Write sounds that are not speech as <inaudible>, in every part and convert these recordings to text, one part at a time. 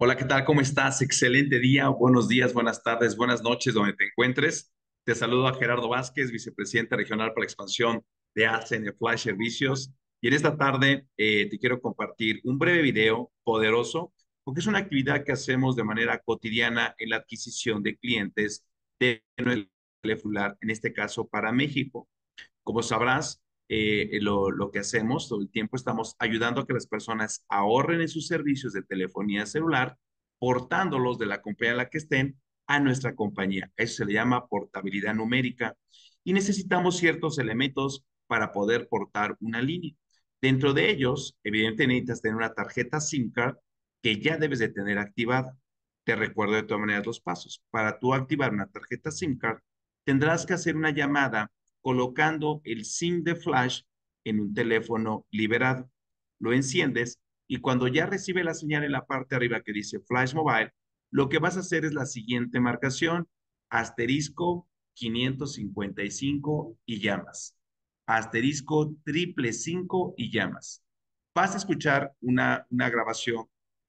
Hola, ¿qué tal? ¿Cómo estás? Excelente día, buenos días, buenas tardes, buenas noches, donde te encuentres. Te saludo a Gerardo Vázquez, vicepresidente regional para expansión de ACN Flash Servicios. Y en esta tarde eh, te quiero compartir un breve video poderoso, porque es una actividad que hacemos de manera cotidiana en la adquisición de clientes de nuestro celular, en este caso para México. Como sabrás, eh, lo, lo, que hacemos todo el tiempo, estamos ayudando a que las personas ahorren en sus servicios de telefonía celular, portándolos de la compañía en la que estén a nuestra compañía. Eso se le llama portabilidad numérica y necesitamos ciertos elementos para poder portar una línea. Dentro de ellos, evidentemente necesitas tener una tarjeta SIM card que ya debes de tener activada. Te recuerdo de todas maneras los pasos. Para tú activar una tarjeta SIM card, tendrás que hacer una llamada colocando el SIM de flash en un teléfono liberado. Lo enciendes y cuando ya recibe la señal en la parte arriba que dice Flash Mobile, lo que vas a hacer es la siguiente marcación, asterisco 555 y llamas. Asterisco triple 5 y llamas. Vas a escuchar una, una grabación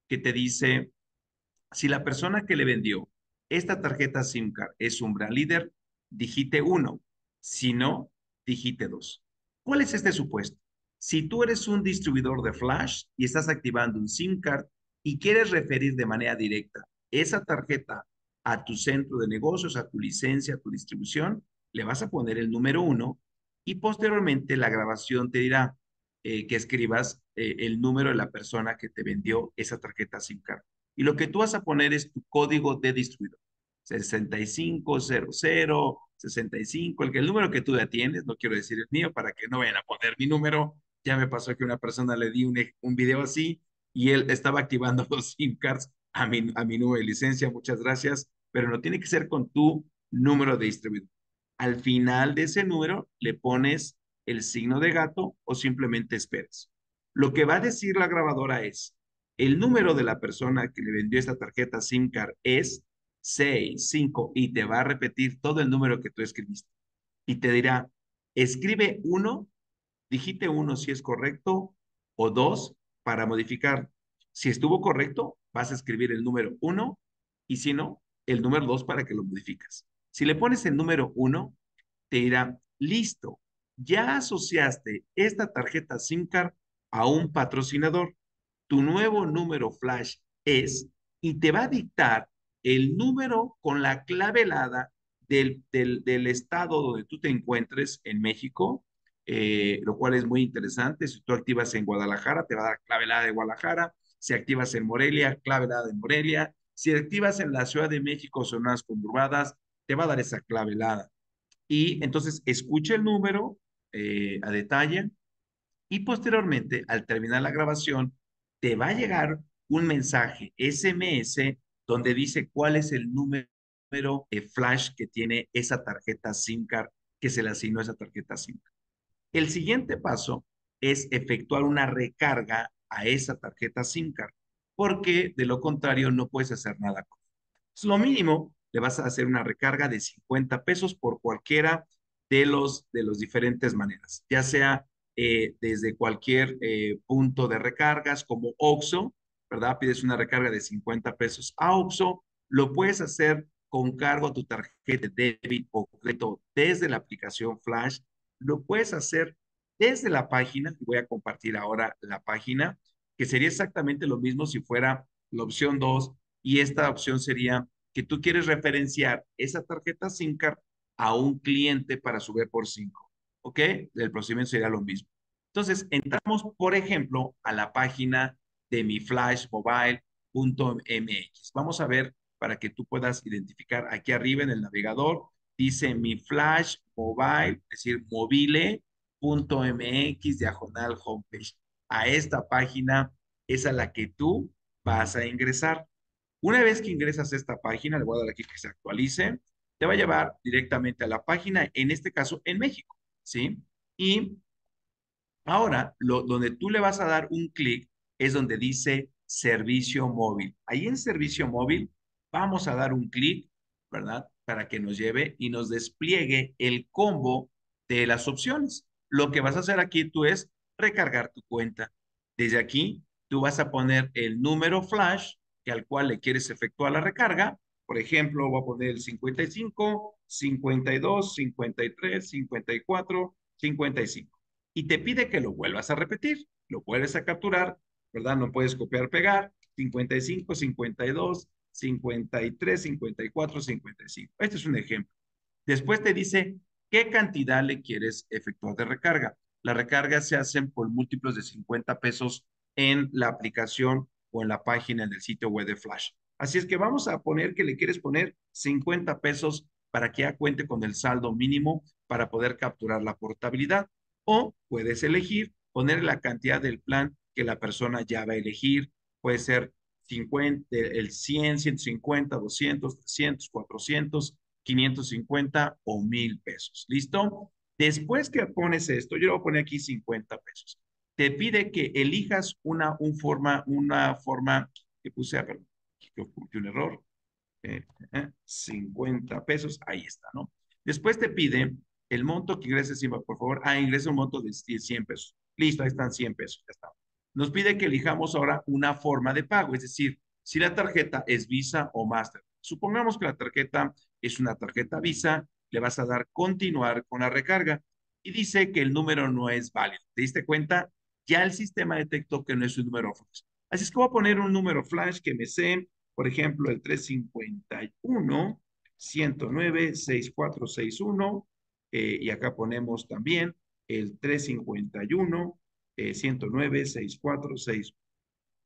que te dice, si la persona que le vendió esta tarjeta SIM card es un brand líder, digite 1. Si no, digite 2. ¿Cuál es este supuesto? Si tú eres un distribuidor de flash y estás activando un SIM card y quieres referir de manera directa esa tarjeta a tu centro de negocios, a tu licencia, a tu distribución, le vas a poner el número 1 y posteriormente la grabación te dirá eh, que escribas eh, el número de la persona que te vendió esa tarjeta SIM card. Y lo que tú vas a poner es tu código de distribuidor. 6500, 65, el, el número que tú ya tienes, no quiero decir el mío para que no vayan a poner mi número. Ya me pasó que una persona le di un, un video así y él estaba activando <laughs> los SIM cards a mi, a mi licencia, muchas gracias, pero no tiene que ser con tu número de distribuidor. Al final de ese número le pones el signo de gato o simplemente esperas. Lo que va a decir la grabadora es, el número de la persona que le vendió esta tarjeta SIM card es 6, 5 y te va a repetir todo el número que tú escribiste. Y te dirá, escribe 1, digite 1 si es correcto o 2 para modificar. Si estuvo correcto, vas a escribir el número 1 y si no, el número 2 para que lo modificas. Si le pones el número 1, te dirá, listo, ya asociaste esta tarjeta SIM card a un patrocinador. Tu nuevo número flash es y te va a dictar el número con la clave helada del, del, estado donde tú te encuentres en México, eh, lo cual es muy interesante. Si tú activas en Guadalajara, te va a dar clave helada de Guadalajara. Si activas en Morelia, clave helada de Morelia. Si activas en la Ciudad de México, zonas conurbadas, te va a dar esa clave helada. Y entonces escucha el número eh, a detalle y posteriormente, al terminar la grabación, te va a llegar un mensaje SMS donde dice cuál es el número de flash que tiene esa tarjeta SIM card que se le asignó a esa tarjeta SIM card. El siguiente paso es efectuar una recarga a esa tarjeta SIM card, porque de lo contrario no puedes hacer nada con es Lo mínimo, le vas a hacer una recarga de 50 pesos por cualquiera de los, de los diferentes maneras, ya sea eh, desde cualquier eh, punto de recargas como OXO, ¿verdad? Pides una recarga de 50 pesos a OXO, lo puedes hacer con cargo a tu tarjeta de débito o crédito desde la aplicación Flash, lo puedes hacer desde la página, voy a compartir ahora la página, que sería exactamente lo mismo si fuera la opción 2 y esta opción sería que tú quieres referenciar esa tarjeta SIM card a un cliente para subir por 5, ¿ok? El procedimiento sería lo mismo. Entonces, entramos, por ejemplo, a la página de mi flashmobile.mx. Vamos a ver para que tú puedas identificar aquí arriba en el navegador, dice mi flash mobile, es decir, mobile.mx diagonal homepage. A esta página es a la que tú vas a ingresar. Una vez que ingresas a esta página, le voy a dar aquí que se actualice, te va a llevar directamente a la página, en este caso en México, ¿sí? Y ahora, donde tú le vas a dar un clic es donde dice servicio móvil. Ahí en servicio móvil vamos a dar un clic, ¿verdad? Para que nos lleve y nos despliegue el combo de las opciones. Lo que vas a hacer aquí tú es recargar tu cuenta. Desde aquí tú vas a poner el número flash que al cual le quieres efectuar la recarga. Por ejemplo, voy a poner el 55, 52, 53, 54, 55. Y te pide que lo vuelvas a repetir, lo vuelves a capturar, ¿verdad? No puedes copiar, pegar. 55, 52, 53, 54, 55. Este es un ejemplo. Después te dice qué cantidad le quieres efectuar de recarga. Las recargas se hacen por múltiplos de 50 pesos en la aplicación o en la página en el sitio web de Flash. Así es que vamos a poner que le quieres poner 50 pesos para que ya cuente con el saldo mínimo para poder capturar la portabilidad. O puedes elegir poner la cantidad del plan que la persona ya va a elegir. Puede ser 50, el 100, 150, 200, 300, 400, 550 o 1000 pesos. ¿Listo? Después que pones esto, yo le voy a poner aquí 50 pesos. Te pide que elijas una, un forma, una forma que puse, perdón, que un error. 50 eh, pesos, ahí está, ¿no? Después te pide el monto que ingreses, por favor. Ah, ingresa un monto de 100 pesos. Listo, ahí están 100 pesos, ya está. Nos pide que elijamos ahora una forma de pago, es decir, si la tarjeta es Visa o Master. Supongamos que la tarjeta es una tarjeta Visa, le vas a dar continuar con la recarga y dice que el número no es válido. ¿Te diste cuenta? Ya el sistema detectó que no es un número flash. Así es que voy a poner un número flash que me sé, por ejemplo, el 351 109 6461 eh, y acá ponemos también el 351 109 6461.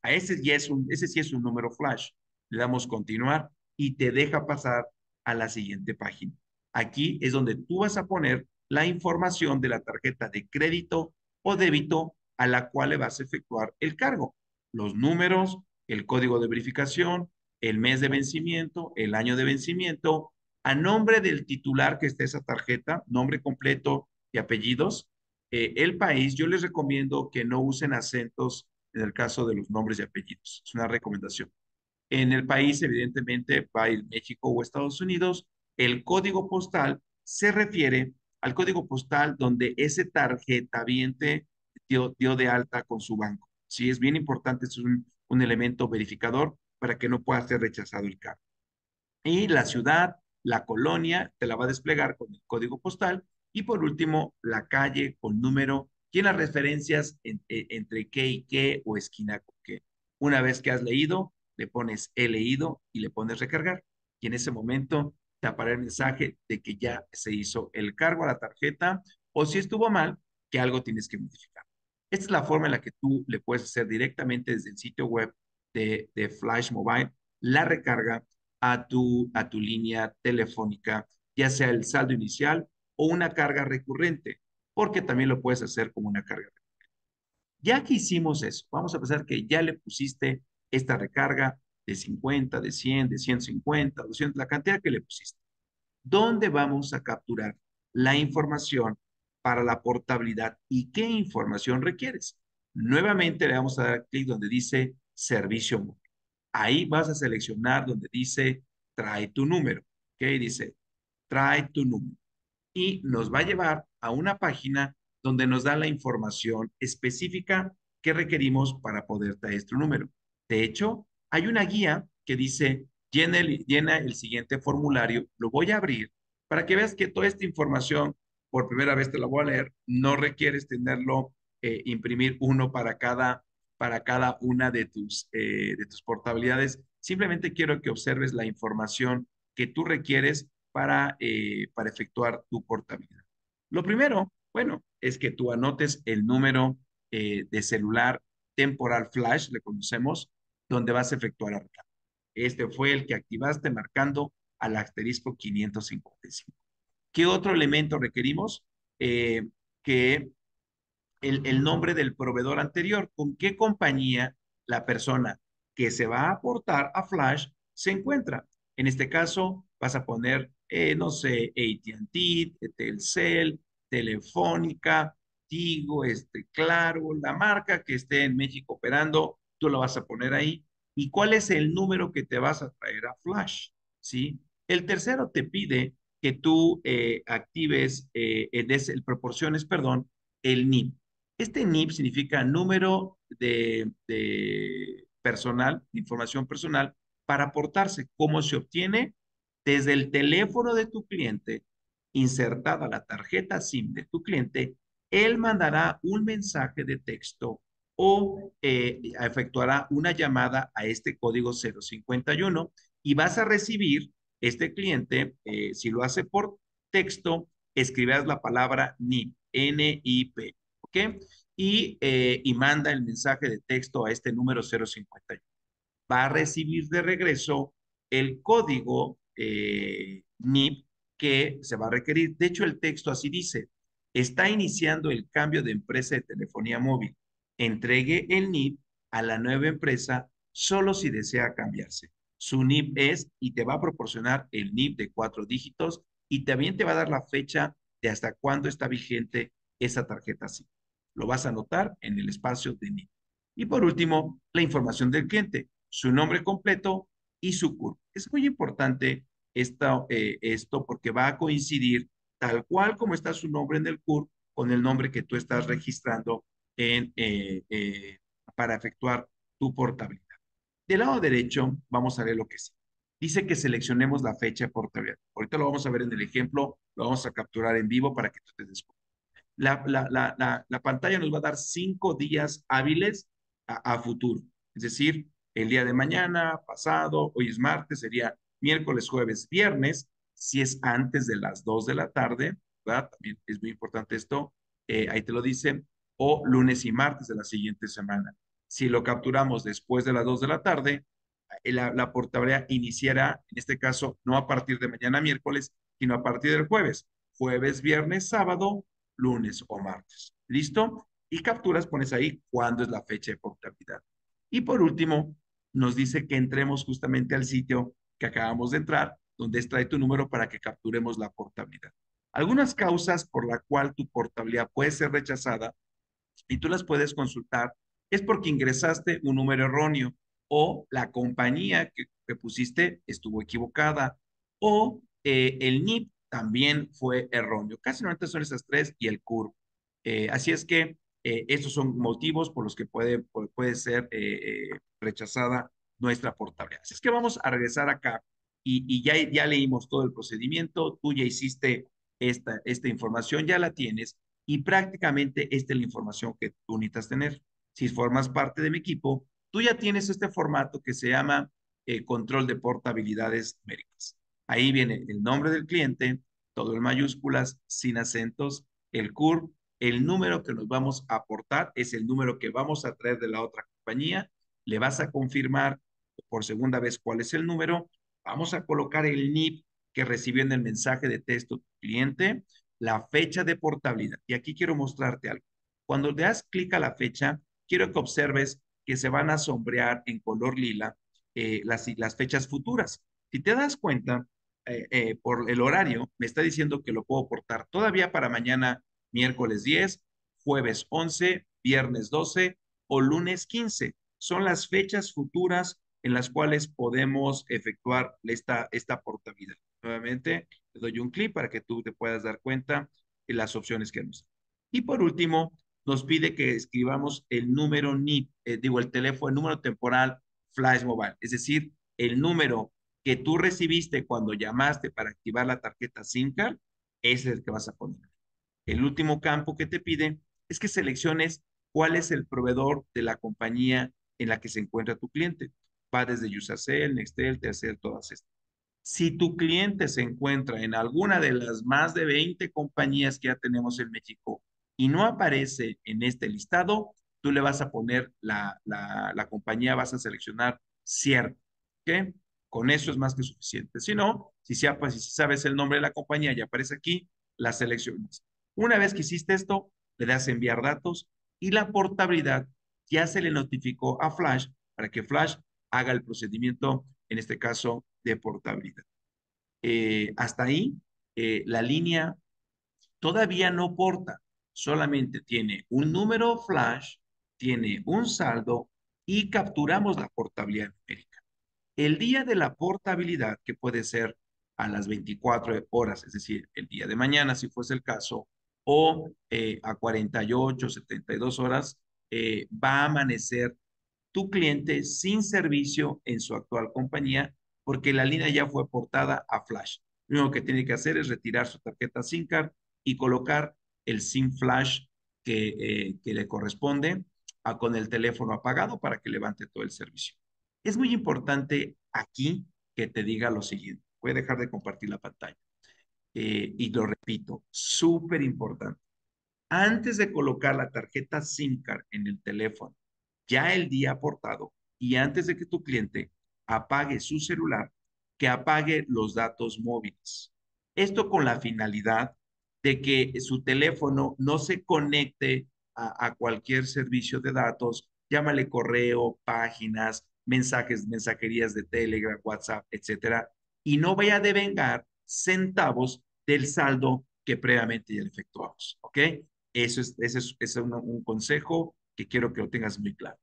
A ese, ya es un, ese sí es un número flash. Le damos continuar y te deja pasar a la siguiente página. Aquí es donde tú vas a poner la información de la tarjeta de crédito o débito a la cual le vas a efectuar el cargo. Los números, el código de verificación, el mes de vencimiento, el año de vencimiento, a nombre del titular que esté esa tarjeta, nombre completo y apellidos. Eh, el país, yo les recomiendo que no usen acentos en el caso de los nombres y apellidos. Es una recomendación. En el país, evidentemente, va ir México o Estados Unidos. El código postal se refiere al código postal donde ese tarjeta dio, dio de alta con su banco. Sí, es bien importante, es un, un elemento verificador para que no pueda ser rechazado el cargo. Y la ciudad, la colonia, te la va a desplegar con el código postal. Y por último, la calle con número y las referencias entre qué y qué o esquina con qué. Una vez que has leído, le pones he leído y le pones recargar. Y en ese momento te aparece el mensaje de que ya se hizo el cargo a la tarjeta o si estuvo mal, que algo tienes que modificar. Esta es la forma en la que tú le puedes hacer directamente desde el sitio web de, de Flash Mobile la recarga a tu, a tu línea telefónica, ya sea el saldo inicial o una carga recurrente, porque también lo puedes hacer como una carga recurrente. Ya que hicimos eso, vamos a pensar que ya le pusiste esta recarga de 50, de 100, de 150, 200, la cantidad que le pusiste. ¿Dónde vamos a capturar la información para la portabilidad y qué información requieres? Nuevamente le vamos a dar clic donde dice servicio móvil. Ahí vas a seleccionar donde dice trae tu número. ¿Ok? Dice trae tu número. Y nos va a llevar a una página donde nos da la información específica que requerimos para poder traer este número. De hecho, hay una guía que dice, llena el, llena el siguiente formulario, lo voy a abrir para que veas que toda esta información, por primera vez te la voy a leer, no requieres tenerlo, eh, imprimir uno para cada, para cada una de tus, eh, de tus portabilidades. Simplemente quiero que observes la información que tú requieres para, eh, para efectuar tu portabilidad. Lo primero, bueno, es que tú anotes el número de celular temporal flash, le conocemos, donde vas a efectuar la recarga. Este fue el que activaste marcando al asterisco 555. ¿Qué otro elemento requerimos? Eh, que el, el, nombre del proveedor anterior, con qué compañía la persona que se va a aportar a Flash se encuentra. En este caso, vas a poner, eh, no sé, ATT, Telcel, Telefónica, Tigo, este, Claro, la marca que esté en México operando, tú lo vas a poner ahí. ¿Y cuál es el número que te vas a traer a Flash? ¿Sí? El tercero te pide que tú eh, actives, eh, el, proporciones, perdón, el NIP. Este NIP significa número de, personal, información personal, para aportarse. ¿Cómo se obtiene? Desde el teléfono de tu cliente, insertada la tarjeta SIM de tu cliente, él mandará un mensaje de texto o eh, efectuará una llamada a este código 051 y vas a recibir este cliente, eh, si lo hace por texto, escribirás la palabra NIP, N-I-P, ¿ok? Y, eh, y manda el mensaje de texto a este número 051. Va a recibir de regreso el código NIP que se va a requerir. De hecho, el texto así dice, está iniciando el cambio de empresa de telefonía móvil. Entregue el NIP a la nueva empresa solo si desea cambiarse. Su NIP es y te va a proporcionar el NIP de cuatro dígitos y también te va a dar la fecha de hasta cuándo está vigente esa tarjeta SIM. Lo vas a anotar en el espacio de NIP. Y por último, la información del cliente, su nombre completo y su CURP. Es muy importante esto, eh, esto porque va a coincidir tal cual como está su nombre en el CURP con el nombre que tú estás registrando eh, eh, para efectuar tu portabilidad. Del lado derecho, vamos a ver lo que sí. Dice que seleccionemos la fecha de portabilidad. Ahorita lo vamos a ver en el ejemplo, lo vamos a capturar en vivo para que tú te des. La, la, la, la, pantalla nos va a dar cinco días hábiles a futuro. Es decir, el día de mañana, pasado, hoy es martes, sería miércoles, jueves, viernes, si es antes de las 2 de la tarde, ¿verdad? También es muy importante esto, eh, ahí te lo dicen, o lunes y martes de la siguiente semana. Si lo capturamos después de las 2 de la tarde, eh, la, la portabilidad iniciará, en este caso, no a partir de mañana miércoles, sino a partir del jueves. Jueves, viernes, sábado, lunes o martes. ¿Listo? Y capturas, pones ahí cuándo es la fecha de portabilidad. Y por último, nos dice que entremos justamente al sitio que acabamos de entrar, donde extrae tu número para que capturemos la portabilidad. Algunas causas por la cual tu portabilidad puede ser rechazada y tú las puedes consultar es porque ingresaste un número erróneo o la compañía que, pusiste estuvo equivocada o eh, el NIP también fue erróneo. Casi normalmente son esas tres y el CURP. Eh, así es que eh, estos son motivos por los que puede, puede ser rechazada nuestra portabilidad. Así es que vamos a regresar acá y, ya, ya leímos todo el procedimiento, tú ya hiciste esta, información, ya la tienes y prácticamente esta es la información que tú necesitas tener. Si formas parte de mi equipo, tú ya tienes este formato que se llama eh, control de portabilidades numéricas. Ahí viene el nombre del cliente, todo en mayúsculas, sin acentos, el CUR, el número que nos vamos a aportar es el número que vamos a traer de la otra compañía, le vas a confirmar por segunda vez cuál es el número Vamos a colocar el NIP que recibió en el mensaje de texto tu cliente, la fecha de portabilidad. Y aquí quiero mostrarte algo. Cuando le das clic a la fecha, quiero que observes que se van a sombrear en color lila eh, las, fechas futuras. Si te das cuenta, eh, eh, por el horario, me está diciendo que lo puedo portar todavía para mañana, miércoles 10, jueves 11, viernes 12 o lunes 15. Son las fechas futuras en las cuales podemos efectuar esta, esta portabilidad. Nuevamente, le doy un clic para que tú te puedas dar cuenta de las opciones que nos Y por último, nos pide que escribamos el número NIP, eh, digo, el teléfono, el número temporal Flash Mobile, es decir, el número que tú recibiste cuando llamaste para activar la tarjeta SIM card, ese es el que vas a poner. El último campo que te pide es que selecciones cuál es el proveedor de la compañía en la que se encuentra tu cliente va desde Usacell, Nextel, Tercel, todas estas. Si tu cliente se encuentra en alguna de las más de 20 compañías que ya tenemos en México y no aparece en este listado, tú le vas a poner la, la, compañía, vas a seleccionar cierto. ¿Ok? Con eso es más que suficiente. Si no, si, si sabes el nombre de la compañía y aparece aquí, la seleccionas. Una vez que hiciste esto, le das enviar datos y la portabilidad ya se le notificó a Flash para que Flash haga el procedimiento, en este caso, de portabilidad. Eh, hasta ahí, eh, la línea todavía no porta, solamente tiene un número flash, tiene un saldo y capturamos la portabilidad numérica. El día de la portabilidad, que puede ser a las 24 horas, es decir, el día de mañana, si fuese el caso, o eh, a 48, 72 horas, va a amanecer tu cliente sin servicio en su actual compañía porque la línea ya fue portada a Flash. Lo único que tiene que hacer es retirar su tarjeta SIM card y colocar el SIM Flash que, eh, le corresponde a, con el teléfono apagado para que levante todo el servicio. Es muy importante aquí que te diga lo siguiente. Voy a dejar de compartir la pantalla. Eh, y lo repito, súper importante. Antes de colocar la tarjeta SIM card en el teléfono, ya el día aportado, y antes de que tu cliente apague su celular, que apague los datos móviles. Esto con la finalidad de que su teléfono no se conecte a, cualquier servicio de datos, llámale correo, páginas, mensajes, mensajerías de Telegram, WhatsApp, etcétera, y no vaya a devengar centavos del saldo que previamente ya efectuamos, ¿ok? Eso es, un, consejo que quiero que lo tengas muy claro.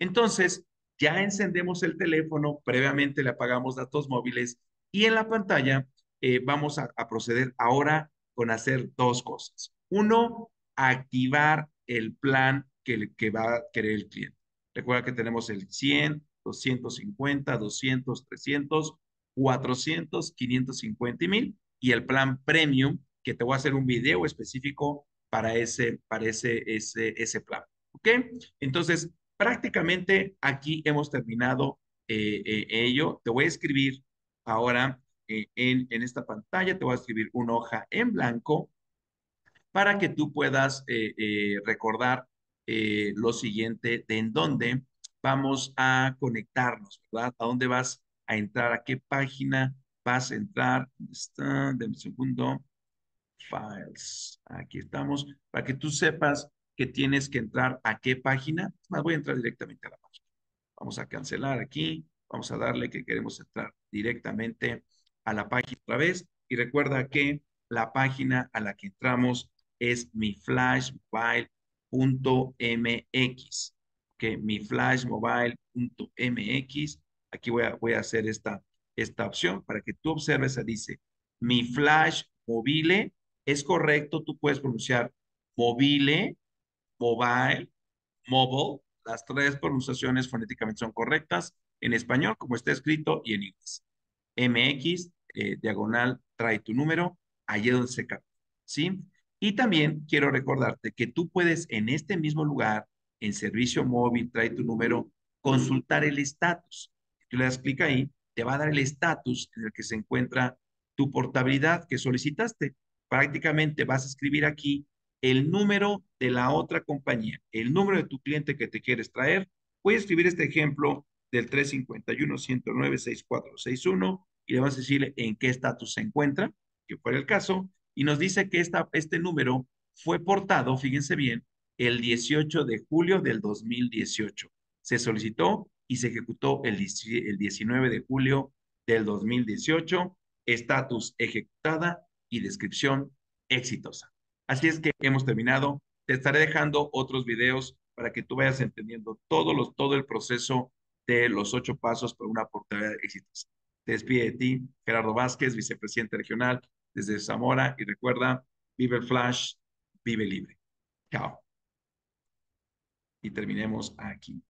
Entonces, ya encendemos el teléfono, previamente le apagamos datos móviles y en la pantalla eh, vamos a, proceder ahora con hacer dos cosas. Uno, activar el plan que, que va a querer el cliente. Recuerda que tenemos el 100, 250, 200, 300, 400, 550 y 1000 y el plan premium que te voy a hacer un video específico para ese, para ese, ese, ese plan. ¿Ok? Entonces, prácticamente aquí hemos terminado eh, eh, ello. Te voy a escribir ahora eh, en, en esta pantalla, te voy a escribir una hoja en blanco para que tú puedas recordar lo siguiente de en dónde vamos a conectarnos, ¿verdad? ¿A dónde vas a entrar? ¿A qué página vas a entrar? ¿Dónde está? Deme un segundo. Files. Aquí estamos. Para que tú sepas que tienes que entrar a qué página. Más voy a entrar directamente a la página. Vamos a cancelar aquí. Vamos a darle que queremos entrar directamente a la página otra vez. Y recuerda que la página a la que entramos es miflashmobile.mx que mi flashmobile.mx, aquí voy a, voy a hacer esta, esta opción para que tú observes, dice, mi flash mobile, es correcto, tú puedes pronunciar mobile, mobile, mobile, las tres pronunciaciones fonéticamente son correctas en español, como está escrito, y en inglés. MX, eh, diagonal, trae tu número, allí donde se capta, ¿sí? Y también quiero recordarte que tú puedes en este mismo lugar en servicio móvil, trae tu número, consultar el estatus. Tú le das clic ahí, te va a dar el estatus en el que se encuentra tu portabilidad que solicitaste. Prácticamente vas a escribir aquí el número de la otra compañía, el número de tu cliente que te quieres traer. Voy a escribir este ejemplo del 351-109-6461 y le vas a decirle en qué estatus se encuentra, que fuera el caso, y nos dice que esta, este número fue portado, fíjense bien, el 18 de julio del 2018. Se solicitó y se ejecutó el, el 19 de julio del 2018. Estatus ejecutada y descripción exitosa. Así es que hemos terminado. Te estaré dejando otros videos para que tú vayas entendiendo todo, los, todo el proceso de los ocho pasos para una portabilidad exitosa. Te despide de ti, Gerardo Vázquez, vicepresidente regional desde Zamora. Y recuerda, vive el flash, vive libre. Chao y terminemos aquí.